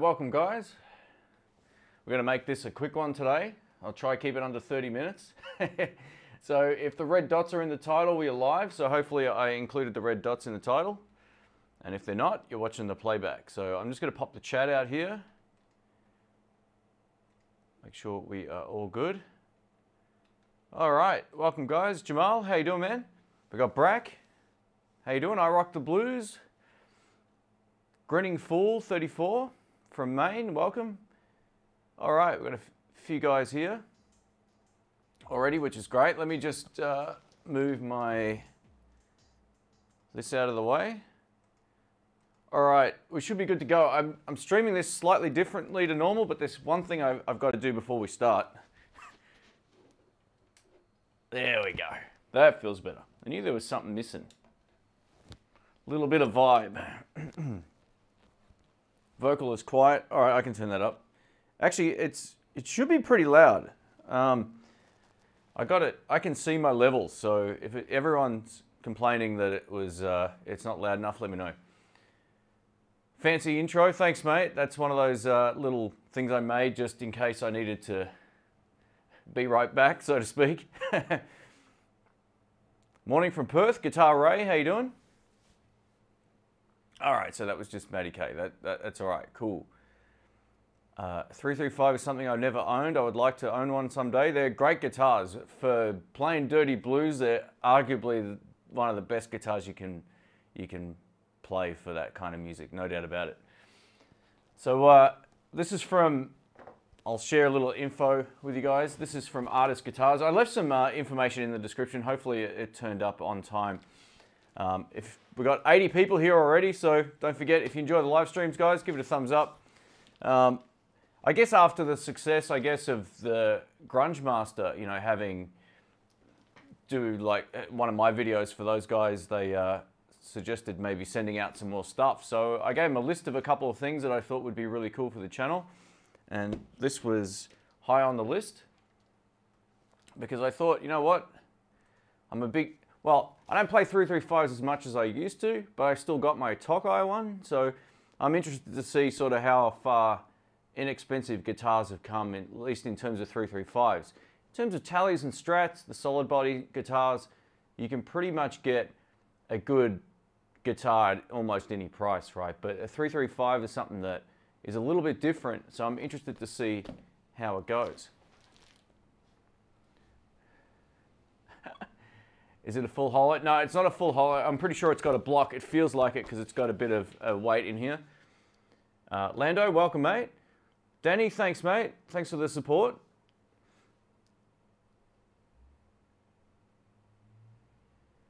welcome guys. We're going to make this a quick one today. I'll try keep it under 30 minutes. so if the red dots are in the title, we are live. So hopefully I included the red dots in the title. And if they're not, you're watching the playback. So I'm just going to pop the chat out here. Make sure we are all good. All right, welcome guys. Jamal, how you doing, man? We got Brack. How you doing? I rock the blues. Grinning Fool 34 from Maine, welcome. All right, we've got a few guys here already, which is great. Let me just uh, move my this out of the way. All right, we should be good to go. I'm, I'm streaming this slightly differently to normal, but there's one thing I've, I've got to do before we start. there we go. That feels better. I knew there was something missing. A little bit of vibe. Vocal is quiet. All right, I can turn that up. Actually, it's it should be pretty loud. Um, I got it. I can see my levels, so if it, everyone's complaining that it was uh, it's not loud enough, let me know. Fancy intro, thanks, mate. That's one of those uh, little things I made just in case I needed to be right back, so to speak. Morning from Perth, Guitar Ray, how you doing? All right, so that was just Matty K. That, that that's all right, cool. Uh, 335 is something I've never owned. I would like to own one someday. They're great guitars. For plain dirty blues, they're arguably one of the best guitars you can you can play for that kind of music, no doubt about it. So uh, this is from, I'll share a little info with you guys. This is from Artist Guitars. I left some uh, information in the description. Hopefully it, it turned up on time. Um, if we've got 80 people here already, so don't forget, if you enjoy the live streams, guys, give it a thumbs up. Um, I guess after the success, I guess, of the Grunge Master, you know, having do like uh, one of my videos for those guys, they uh, suggested maybe sending out some more stuff. So I gave them a list of a couple of things that I thought would be really cool for the channel. And this was high on the list because I thought, you know what? I'm a big, well, I don't play 335s as much as I used to, but I still got my Tokai one. So I'm interested to see sort of how far inexpensive guitars have come, at least in terms of 335s. In terms of Teles and strats, the solid body guitars, you can pretty much get a good guitar at almost any price, right? But a 335 is something that is a little bit different, so I'm interested to see how it goes. Is it a full hollow? No, it's not a full hollow. I'm pretty sure it's got a block. It feels like it because it's got a bit of weight in here. Uh, Lando, welcome, mate. Danny, thanks, mate. Thanks for the support.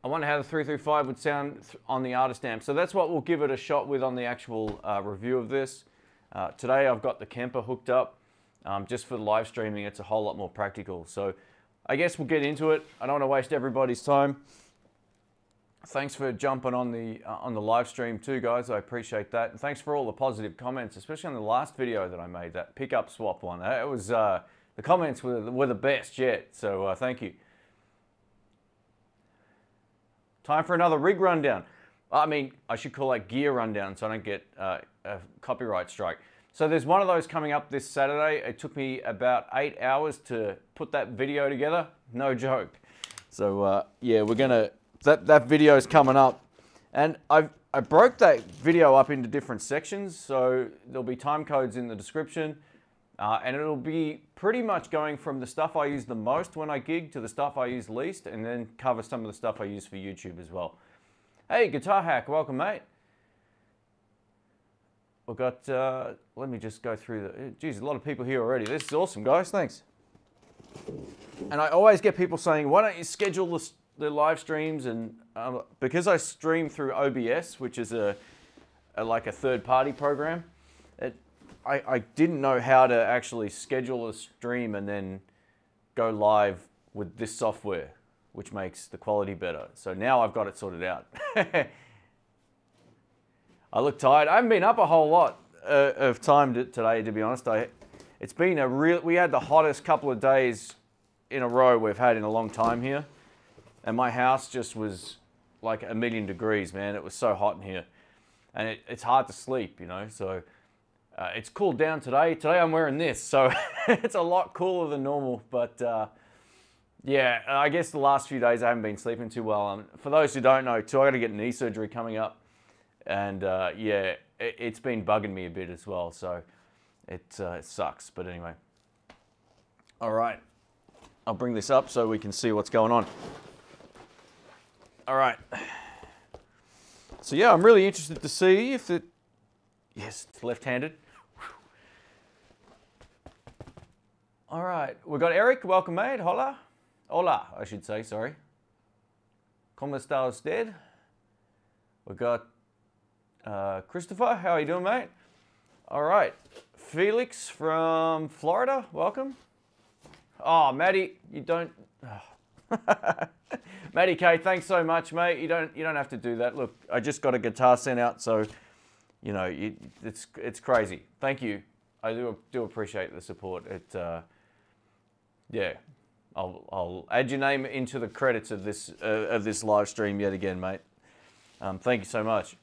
I wonder how the 335 would sound on the artist amp. So that's what we'll give it a shot with on the actual uh, review of this. Uh, today I've got the Kemper hooked up. Um, just for live streaming, it's a whole lot more practical. So I guess we'll get into it. I don't want to waste everybody's time. Thanks for jumping on the uh, on the live stream too, guys. I appreciate that. And thanks for all the positive comments, especially on the last video that I made, that pickup swap one. It was uh, the comments were, were the best yet. So uh, thank you. Time for another rig rundown. I mean, I should call that gear rundown so I don't get uh, a copyright strike. So there's one of those coming up this Saturday. It took me about eight hours to put that video together. No joke. So uh, yeah, we're gonna, that, that video is coming up. And I've, I broke that video up into different sections. So there'll be time codes in the description. Uh, and it'll be pretty much going from the stuff I use the most when I gig to the stuff I use least, and then cover some of the stuff I use for YouTube as well. Hey, Guitar Hack, welcome, mate. We've got, uh, let me just go through the, geez, a lot of people here already. This is awesome, guys, thanks. And I always get people saying, why don't you schedule the, the live streams? And um, because I stream through OBS, which is a, a like a third party program, it, I, I didn't know how to actually schedule a stream and then go live with this software, which makes the quality better. So now I've got it sorted out. I look tired. I haven't been up a whole lot uh, of time to, today, to be honest. I, it's been a real. We had the hottest couple of days in a row we've had in a long time here, and my house just was like a million degrees, man. It was so hot in here, and it, it's hard to sleep, you know. So Uh, it's cooled down today. Today I'm wearing this, so it's a lot cooler than normal. But uh, yeah, I guess the last few days I haven't been sleeping too well. Um, for those who don't know, too, I got to get knee surgery coming up, and uh, yeah, it, has been bugging me a bit as well. So it, uh, it sucks. But anyway, all right, I'll bring this up so we can see what's going on. All right. So yeah, I'm really interested to see if it. Yes, it's left-handed. All right, we've got Eric. Welcome, mate. Hola. Hola, I should say, sorry. ¿Cómo está usted? We've got uh, Christopher. How are you doing, mate? All right. Felix from Florida. Welcome. Oh, Matty, you don't. Oh. Matty K, thanks so much, mate. You don't you don't have to do that. Look, I just got a guitar sent out, so you know you, it's it's crazy. Thank you. I do do appreciate the support. It. Uh, yeah, I'll, I'll add your name into the credits of this uh, of this live stream yet again, mate. Um, thank you so much.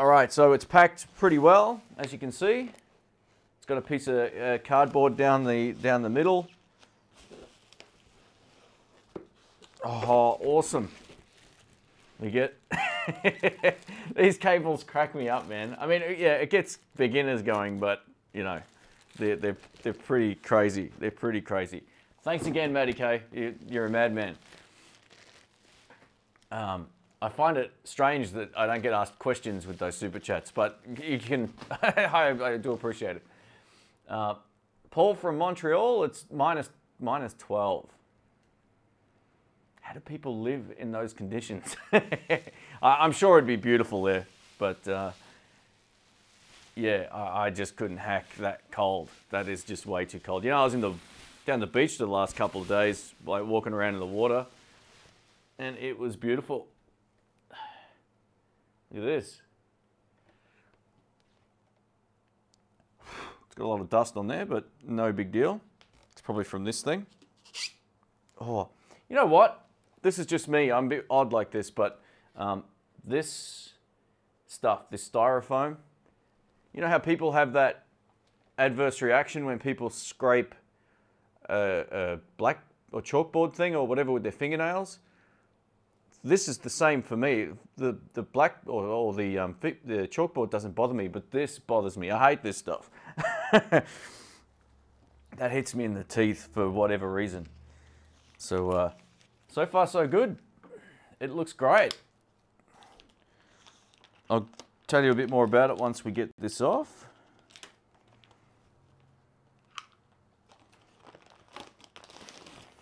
All right, so it's packed pretty well, as you can see. It's got a piece of uh, cardboard down the down the middle. Oh, awesome! We get these cables crack me up, man. I mean, yeah, it gets beginners going, but you know. They're, they're, they're pretty crazy. They're pretty crazy. Thanks again, Matty K. You're a madman. Um, I find it strange that I don't get asked questions with those super chats, but you can. I, I, do appreciate it. Uh, Paul from Montreal, it's minus minus 12. How do people live in those conditions? I'm sure it'd be beautiful there, but uh, yeah, I, I, just couldn't hack that cold. That is just way too cold. You know, I was in the down the beach the last couple of days, like walking around in the water, and it was beautiful. Look at this. It's got a lot of dust on there, but no big deal. It's probably from this thing. Oh, you know what? This is just me. I'm a bit odd like this, but um, this stuff, this styrofoam, you know how people have that adverse reaction when people scrape a, a black or chalkboard thing or whatever with their fingernails? This is the same for me. The the black or, or the um, the chalkboard doesn't bother me, but this bothers me. I hate this stuff. that hits me in the teeth for whatever reason. So uh, so far so good. It looks great. I'll tell you a bit more about it once we get this off.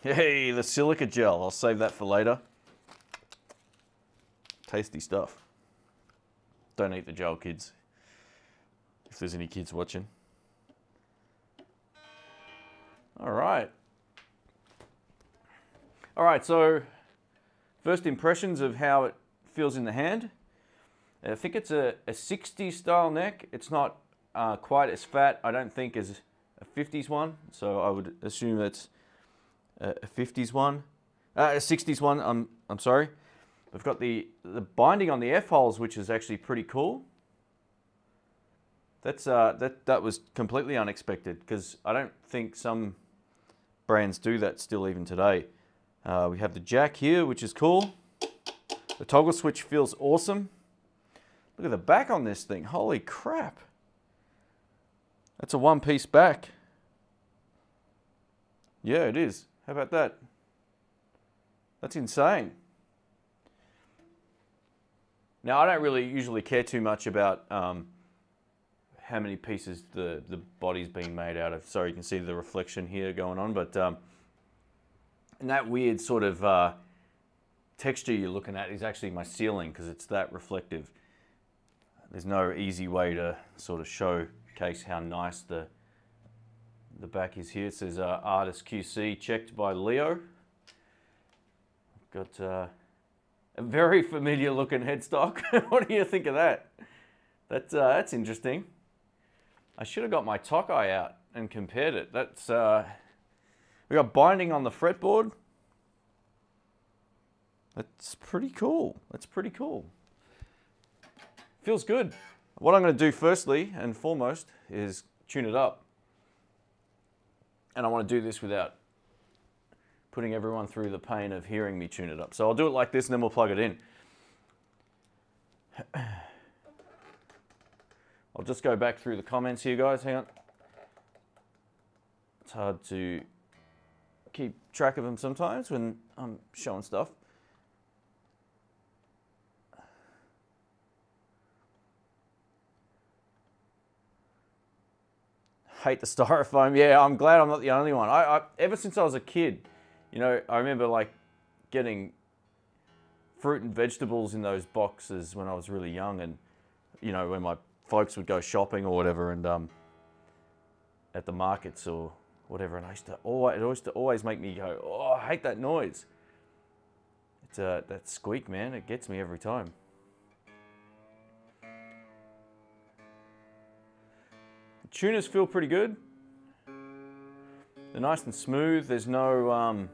Hey, the silica gel. I'll save that for later. Tasty stuff. Don't eat the gel, kids. If there's any kids watching. All right. All right, so first impressions of how it feels in the hand. I think it's a, a 60s style neck. It's not uh, quite as fat, I don't think, as a 50s one. So I would assume it's a 50s one. Uh, a 60s one, I'm, I'm sorry. I've got the, the binding on the F-holes, which is actually pretty cool. That's, uh, that, that was completely unexpected because I don't think some brands do that still even today. Uh, we have the jack here, which is cool. The toggle switch feels awesome. Look at the back on this thing. Holy crap. That's a one piece back. Yeah, it is. How about that? That's insane. Now, I don't really usually care too much about um, how many pieces the, the body's being made out of. Sorry, you can see the reflection here going on, but um, and that weird sort of uh, texture you're looking at is actually my ceiling because it's that reflective there's no easy way to sort of showcase how nice the the back is here. It says uh, Artist QC checked by Leo. Got uh, a very familiar looking headstock. what do you think of that? That's, uh, that's interesting. I should have got my Tokai out and compared it. That's uh, we got binding on the fretboard. That's pretty cool. That's pretty cool. Feels good. What I'm going to do firstly and foremost is tune it up. And I want to do this without putting everyone through the pain of hearing me tune it up. So I'll do it like this and then we'll plug it in. I'll just go back through the comments here, guys. Hang on. It's hard to keep track of them sometimes when I'm showing stuff. Hate the styrofoam. Yeah, I'm glad I'm not the only one. I, I ever since I was a kid, you know, I remember like getting fruit and vegetables in those boxes when I was really young, and you know, when my folks would go shopping or whatever, and um, at the markets or whatever, and I used to always, it used to always make me go, oh, I hate that noise. It's uh, that squeak, man. It gets me every time. The tuners feel pretty good. They're nice and smooth. There's no um,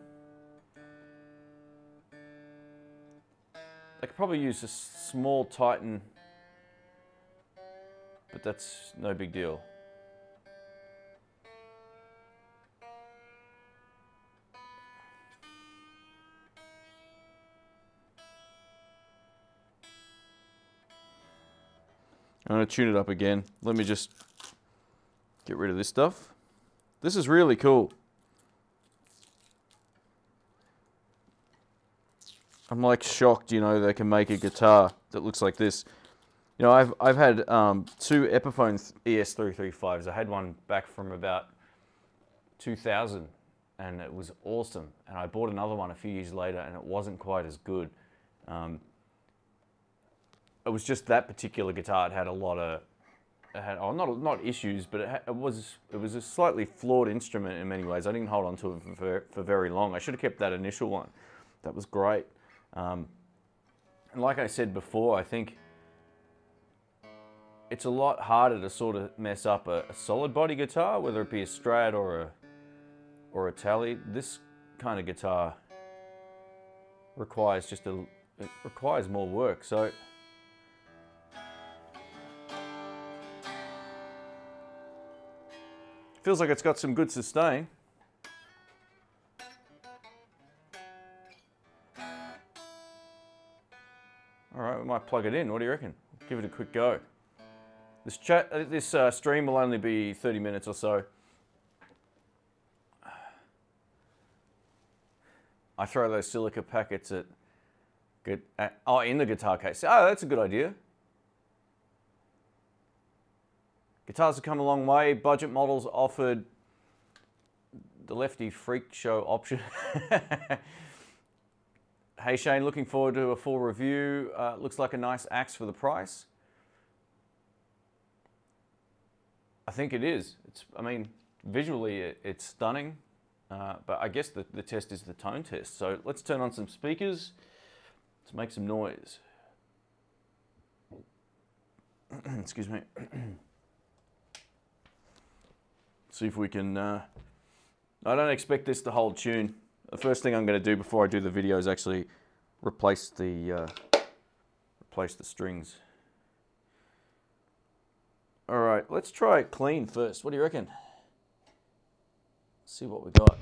I could probably use a small Titan, but that's no big deal. I'm going to tune it up again. Let me just get rid of this stuff. This is really cool. I'm like shocked, you know, they can make a guitar that looks like this. You know, I've, I've had um, two Epiphone ES335s. I had one back from about 2000 and it was awesome. And I bought another one a few years later and it wasn't quite as good. Um, it was just that particular guitar. It had a lot of, had, oh, not, not issues, but it, it, was, it was a slightly flawed instrument in many ways. I didn't hold on to it for, for very long. I should have kept that initial one. That was great. Um, and like I said before, I think it's a lot harder to sort of mess up a, a, solid body guitar, whether it be a Strat or a or a Tele. This kind of guitar requires just a it requires more work. So feels like it's got some good sustain. Plug it in. What do you reckon? Give it a quick go. This chat, uh, this uh, stream will only be 30 minutes or so. I throw those silica packets at, at, at, oh, in the guitar case. Oh, that's a good idea. Guitars have come a long way. Budget models offered the lefty freak show option. Hey Shane, looking forward to a full review. Uh, looks like a nice axe for the price. I think it is. It's, I mean, visually it, it's stunning, uh, but I guess the, the test is the tone test. So let's turn on some speakers. Let's make some noise. Excuse me. See if we can, uh, I don't expect this to hold tune. The first thing I'm going to do before I do the video is actually replace the uh, replace the strings. All right, let's try it clean first. What do you reckon? Let's see what we got.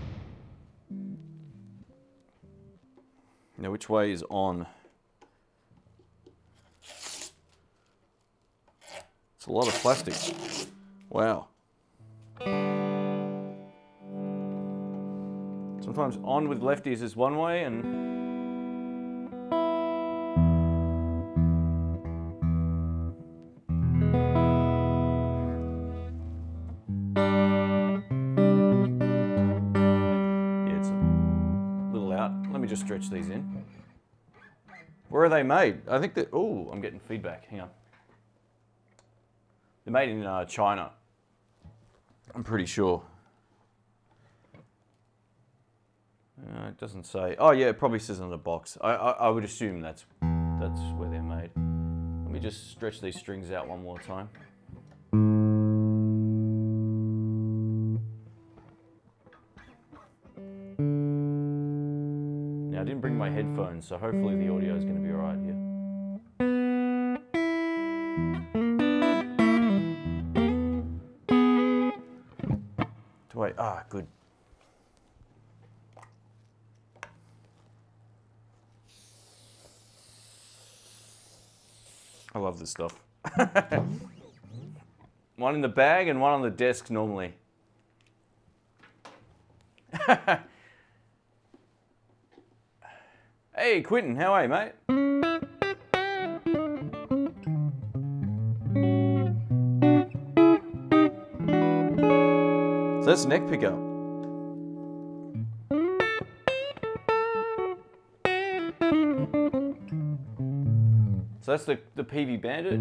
Now, which way is on? It's a lot of plastic. Wow. Sometimes on with lefties is one way and it's a little out. Let me just stretch these in. Where are they made? I think that, oh, I'm getting feedback. Hang on. They're made in uh, China. I'm pretty sure. Uh, it doesn't say. Oh yeah, it probably says on the box. I, I, I would assume that's that's where they're made. Let me just stretch these strings out one more time. Now I didn't bring my headphones, so hopefully the audio is going to be alright here. Do I? Ah, good. Love this stuff. one in the bag and one on the desk normally. hey, Quinton, how are you, mate? So that's neck pickup. So that's the, the Peavey Bandit.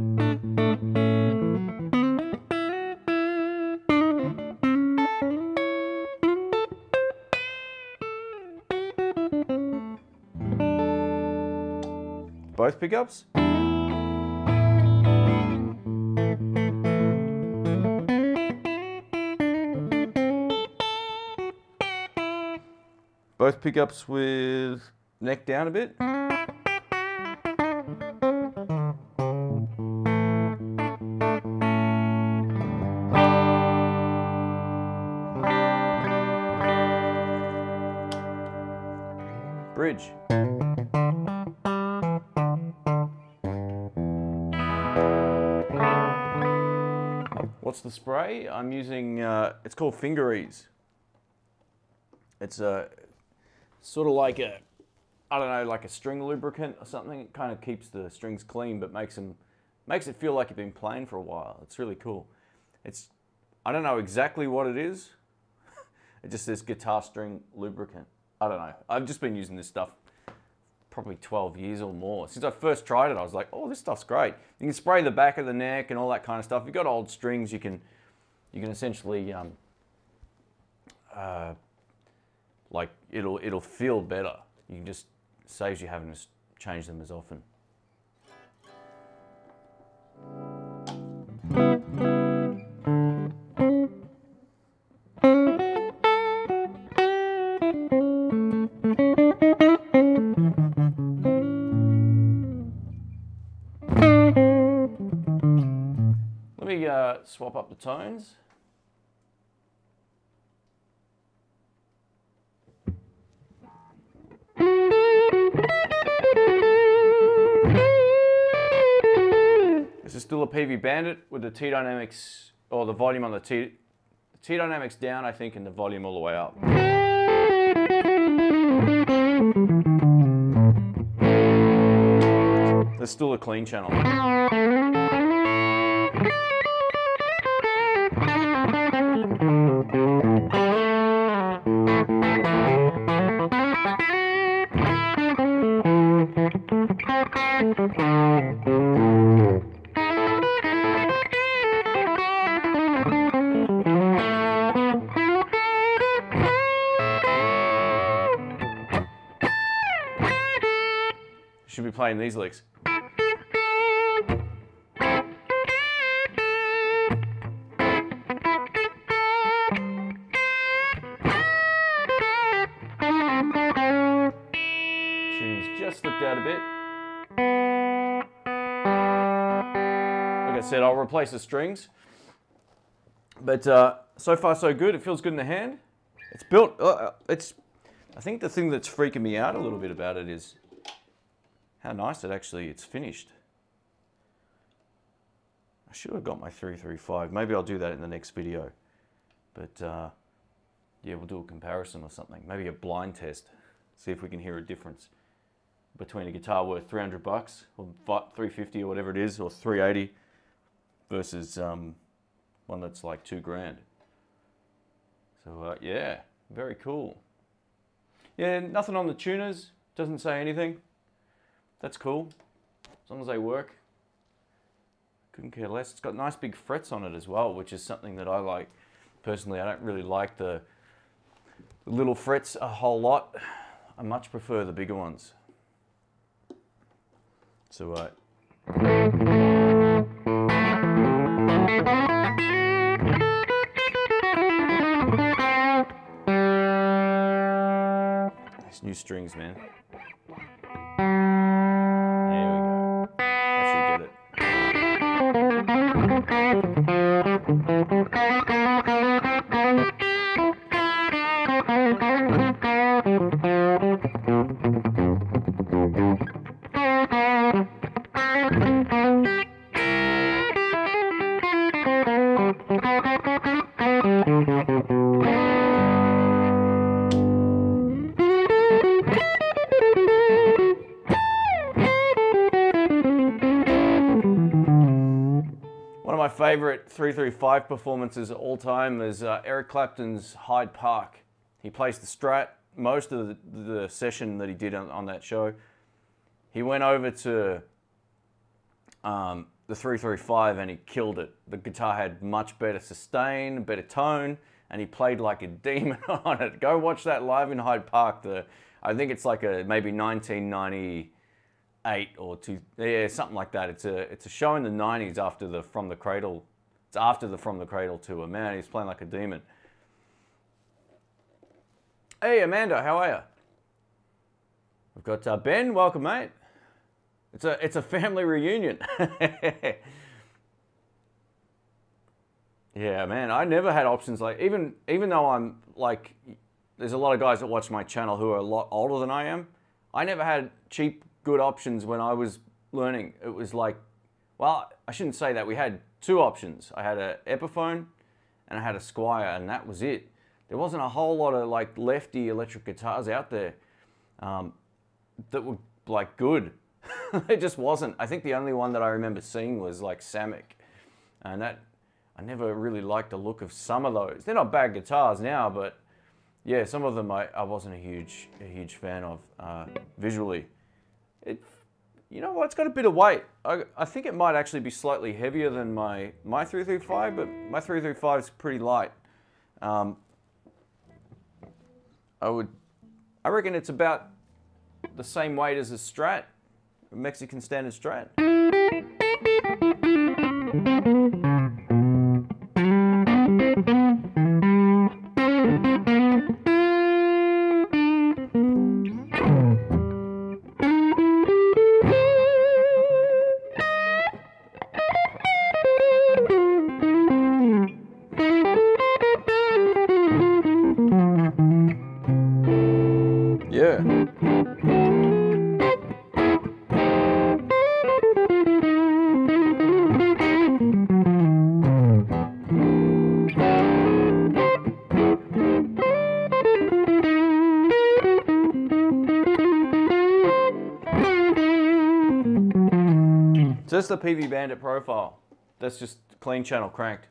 Both pickups? Both pickups with neck down a bit. I'm using, uh, it's called Finger Ease. It's a, sort of like a, I don't know, like a string lubricant or something. It kind of keeps the strings clean, but makes them, makes it feel like you've been playing for a while. It's really cool. It's, I don't know exactly what it is. it just says guitar string lubricant. I don't know. I've just been using this stuff probably 12 years or more. Since I first tried it, I was like, oh, this stuff's great. You can spray the back of the neck and all that kind of stuff. If you've got old strings, you can, you can essentially, um, uh, like it'll it'll feel better. You can just saves you having to change them as often. Swap up the tones. This is still a Peavey Bandit with the T dynamics or the volume on the T, the T dynamics down, I think, and the volume all the way up. There's still a clean channel. Playing these licks. Tuning's just slipped out a bit. Like I said, I'll replace the strings. But uh, so far so good. It feels good in the hand. It's built. Uh, it's. I think the thing that's freaking me out a little bit about it is how nice it actually it's finished. I should have got my 335. Maybe I'll do that in the next video. But uh, yeah, we'll do a comparison or something. Maybe a blind test. See if we can hear a difference between a guitar worth 300 bucks or 350 or whatever it is, or 380 versus um, one that's like two grand. So uh, yeah, very cool. Yeah, nothing on the tuners. Doesn't say anything. That's cool. As long as they work. Couldn't care less. It's got nice big frets on it as well, which is something that I like. Personally, I don't really like the little frets a whole lot. I much prefer the bigger ones. So, uh, These new strings, man. 335 performances all time is uh, Eric Clapton's Hyde Park. He plays the Strat most of the, the session that he did on, on that show. He went over to um, the 335 and he killed it. The guitar had much better sustain, better tone, and he played like a demon on it. Go watch that live in Hyde Park. The I think it's like a maybe 1998 or two, yeah, something like that. It's a it's a show in the 90s after the From the Cradle. It's after the From the Cradle tour. Man, he's playing like a demon. Hey Amanda, how are you? We've got uh, Ben. Welcome, mate. It's a it's a family reunion. yeah, man. I never had options like even even though I'm like there's a lot of guys that watch my channel who are a lot older than I am. I never had cheap good options when I was learning. It was like well, I shouldn't say that. We had two options. I had an Epiphone and I had a Squier and that was it. There wasn't a whole lot of like lefty electric guitars out there um, that were like good. it just wasn't. I think the only one that I remember seeing was like Samick, and that I never really liked the look of some of those. They're not bad guitars now, but yeah, some of them I, I wasn't a huge a huge fan of uh, visually. It, you know what? It's got a bit of weight. I, I think it might actually be slightly heavier than my my 335, but my 335 is pretty light. Um, I would, I reckon it's about the same weight as a Strat. A Mexican Standard Strat. Just the Peavey Bandit profile. That's just clean channel cranked.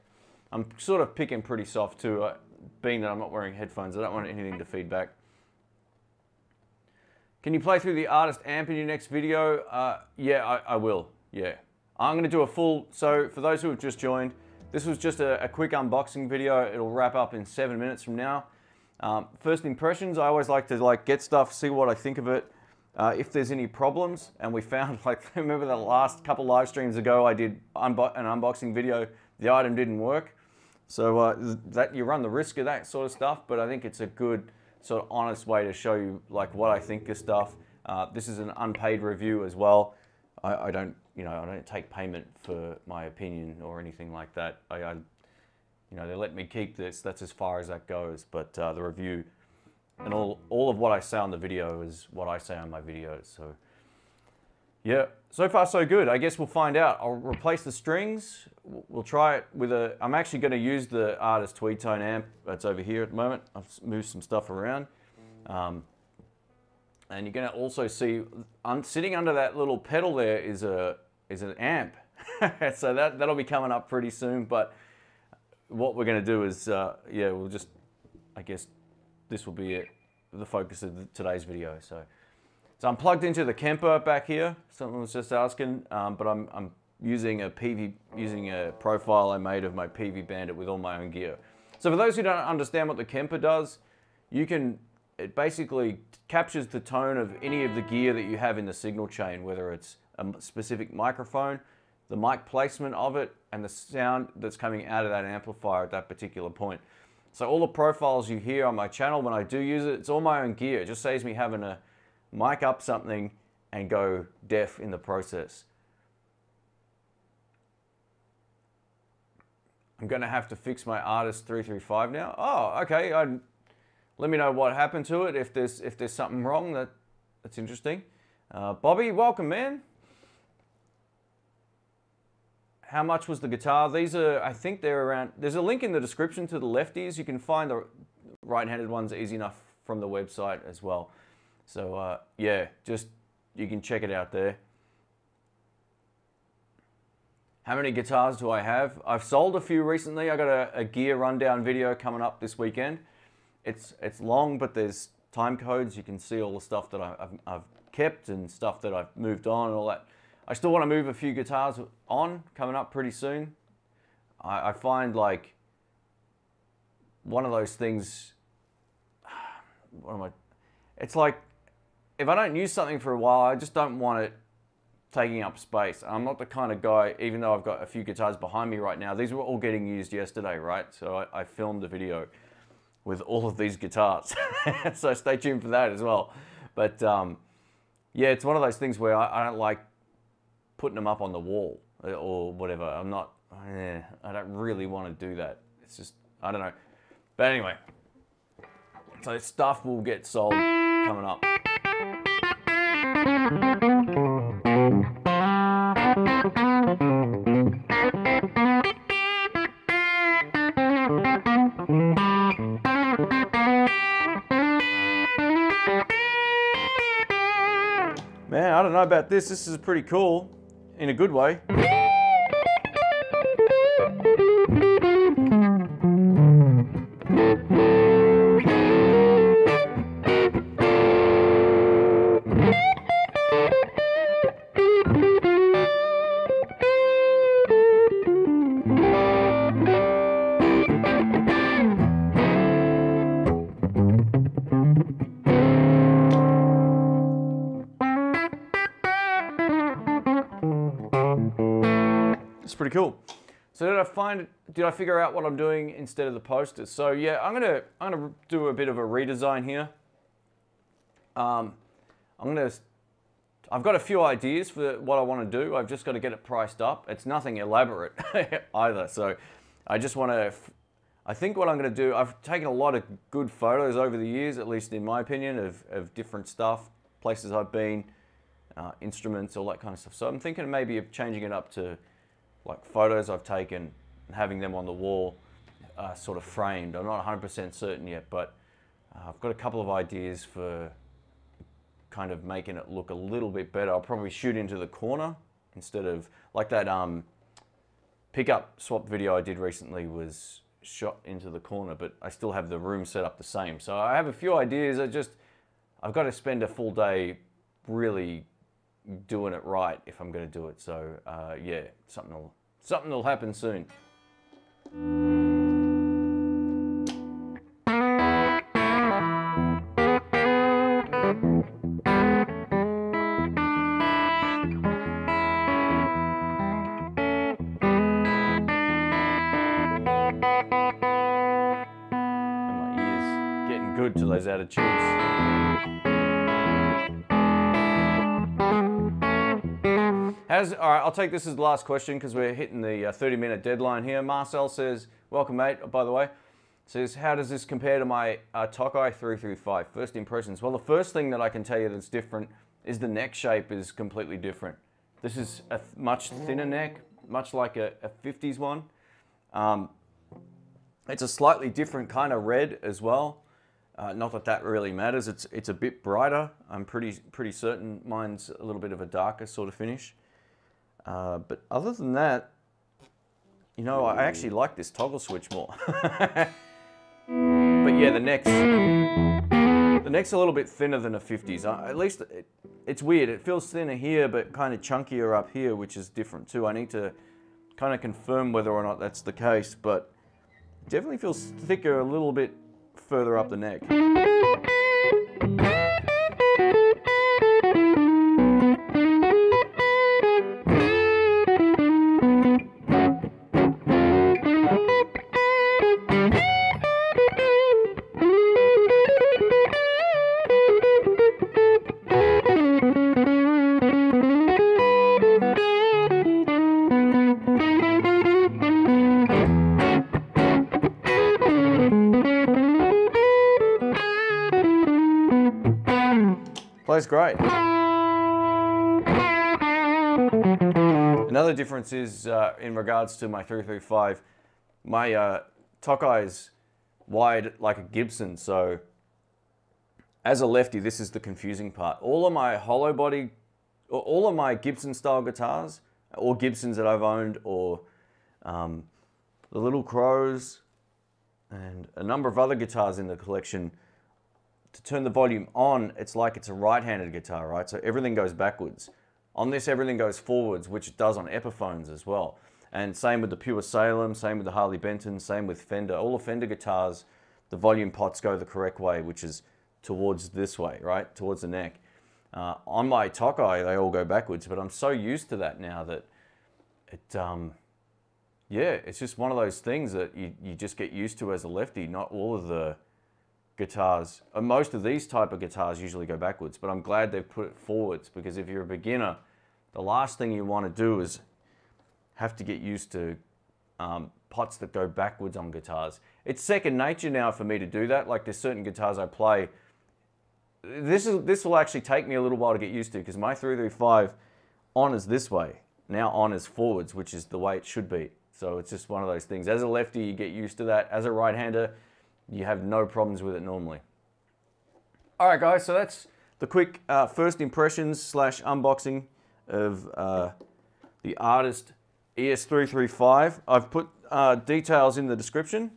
I'm sort of picking pretty soft too, uh, being that I'm not wearing headphones. I don't want anything to feedback. Can you play through the artist amp in your next video? Uh, yeah, I, I, will, yeah. I'm gonna do a full, so for those who have just joined, this was just a, a quick unboxing video. It'll wrap up in seven minutes from now. Um, first impressions, I always like to like get stuff, see what I think of it, uh, if there's any problems, and we found, like, remember the last couple live streams ago, I did unbo an unboxing video, the item didn't work. So uh, that you run the risk of that sort of stuff, but I think it's a good sort of honest way to show you like what I think of stuff. Uh, this is an unpaid review as well. I, I, don't, you know, I don't take payment for my opinion or anything like that. I, I you know, they let me keep this. That's as far as that goes. But uh, the review and all, all of what I say on the video is what I say on my videos. So yeah, so far so good. I guess we'll find out. I'll replace the strings. We'll try it with a, I'm actually going to use the Artist Tweedtone amp that's over here at the moment. I've moved some stuff around. Um, and you're going to also see, un, sitting under that little pedal there is a is an amp. so that, that'll be coming up pretty soon. But what we're going to do is, uh, yeah, we'll just, I guess, this will be it, the focus of the, today's video. So, so I'm plugged into the Kemper back here. Someone was just asking, um, but I'm, I'm using a Peavey, using a profile I made of my Peavey Bandit with all my own gear. So for those who don't understand what the Kemper does, you can, it basically captures the tone of any of the gear that you have in the signal chain, whether it's a specific microphone, the mic placement of it, and the sound that's coming out of that amplifier at that particular point. So all the profiles you hear on my channel when I do use it, it's all my own gear. It just saves me having to mic up something and go deaf in the process. I'm gonna have to fix my Artist 335 now. Oh, okay. i let me know what happened to it. If there's if there's something wrong, that that's interesting. Uh, Bobby, welcome, man. How much was the guitar? These are, I think they're around, there's a link in the description to the lefties. You can find the right-handed ones easy enough from the website as well. So uh, yeah, just, you can check it out there. how many guitars do I have? I've sold a few recently. I got a, a gear rundown video coming up this weekend. It's it's long, but there's time codes. You can see all the stuff that I, have I've kept and stuff that I've moved on and all that. I still want to move a few guitars on coming up pretty soon. I, I find like one of those things. What am I? It's like if I don't use something for a while, I just don't want it taking up space. I'm not the kind of guy, even though I've got a few guitars behind me right now, these were all getting used yesterday, right? So I, I filmed a video with all of these guitars. so stay tuned for that as well. But um, yeah, it's one of those things where I, I, don't like putting them up on the wall uh, or whatever. I'm not, eh, I don't really want to do that. It's just, I don't know. But anyway, so stuff will get sold coming up. Man, I don't know about this. This is pretty cool in a good way. Pretty cool. So did I find, did I figure out what I'm doing instead of the posters? So yeah, I'm gonna, I'm gonna do a bit of a redesign here. Um, I'm gonna, I've got a few ideas for what I wanna do. I've just got to get it priced up. It's nothing elaborate either. So I just wanna, I think what I'm gonna do, I've taken a lot of good photos over the years, at least in my opinion, of, of different stuff, places I've been, uh, instruments, all that kind of stuff. So I'm thinking maybe of changing it up to like photos I've taken and having them on the wall uh, sort of framed. I'm not 100% certain yet, but uh, I've got a couple of ideas for kind of making it look a little bit better. I'll probably shoot into the corner instead of like that um, pickup swap video I did recently was shot into the corner, but I still have the room set up the same. So I have a few ideas. I just, I've got to spend a full day really doing it right if I'm going to do it. So uh, yeah, something will something will happen soon. I'll take this as the last question because we're hitting the uh, 30 minute deadline here. Marcel says, welcome mate, by the way. Says, how does this compare to my uh, Tokai 335? First impressions. Well, the first thing that I can tell you that's different is the neck shape is completely different. This is a much thinner neck, much like a, a 50s one. Um, it's a slightly different kind of red as well. Uh, not that that really matters. It's it's a bit brighter. I'm pretty pretty certain mine's a little bit of a darker sort of finish. Uh, but other than that, you know, I actually like this toggle switch more. but yeah, the neck's, the neck's a little bit thinner than a 50s. Uh, at least it, it's weird. It feels thinner here, but kind of chunkier up here, which is different too. I need to kind of confirm whether or not that's the case, but definitely feels thicker a little bit further up the neck. Great. Another difference is uh, in regards to my 335, my uh, Tokai is wide like a Gibson, so as a lefty, this is the confusing part. All of my hollow body, all of my Gibson style guitars or Gibsons that I've owned, or um, the Little Crows, and a number of other guitars in the collection. To turn the volume on, it's like it's a right-handed guitar, right? So everything goes backwards. On this, everything goes forwards, which it does on Epiphones as well. And same with the Pure Salem, same with the Harley Benton, same with Fender. All the Fender guitars, the volume pots go the correct way, which is towards this way, right? Towards the neck. Uh, on my Tokai, they all go backwards, but I'm so used to that now that it, um, yeah, it's just one of those things that you, you just get used to as a lefty. Not all of the guitars, uh, most of these type of guitars usually go backwards, but I'm glad they've put it forwards because if you're a beginner, the last thing you want to do is have to get used to um, pots that go backwards on guitars. It's second nature now for me to do that. Like there's certain guitars I play. This is this will actually take me a little while to get used to because my 335 on is this way. Now on is forwards, which is the way it should be. So it's just one of those things. As a lefty, you get used to that. As a right-hander, you have no problems with it normally. All right, guys, so that's the quick uh, first impressions slash unboxing of uh, the Artist ES335. I've put uh, details in the description,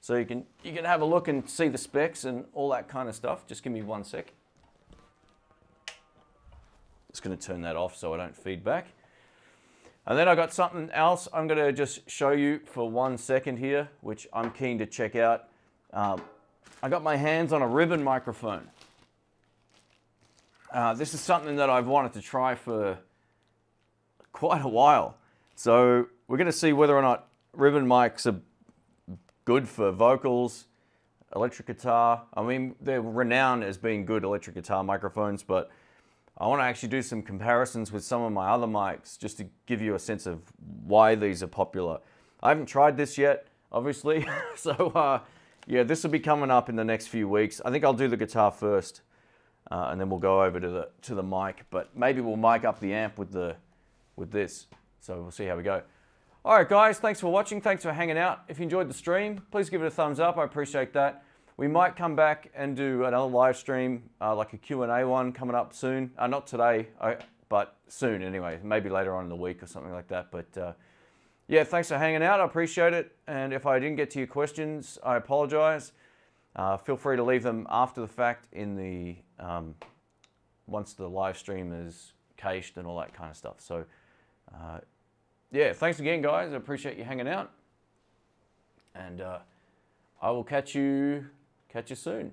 so you can you can have a look and see the specs and all that kind of stuff. Just give me one sec. Just going to turn that off so I don't feedback. And then I got something else I'm going to just show you for one second here, which I'm keen to check out. Um, I got my hands on a ribbon microphone. Uh, this is something that I've wanted to try for quite a while. So we're going to see whether or not ribbon mics are good for vocals, electric guitar. I mean, they're renowned as being good electric guitar microphones, but I want to actually do some comparisons with some of my other mics just to give you a sense of why these are popular. I haven't tried this yet, obviously, so uh, yeah, this will be coming up in the next few weeks. I think I'll do the guitar first, uh, and then we'll go over to the to the mic. But maybe we'll mic up the amp with the with this. So we'll see how we go. All right, guys, thanks for watching. Thanks for hanging out. If you enjoyed the stream, please give it a thumbs up. I appreciate that. We might come back and do another live stream, uh, like a Q&A one coming up soon. Uh, not today, but soon anyway. Maybe later on in the week or something like that. But uh, yeah, thanks for hanging out. I appreciate it. And if I didn't get to your questions, I apologize. Uh, feel free to leave them after the fact in the um, once the live stream is cached and all that kind of stuff. So uh, yeah, thanks again, guys. I appreciate you hanging out. And uh, I will catch you catch you soon.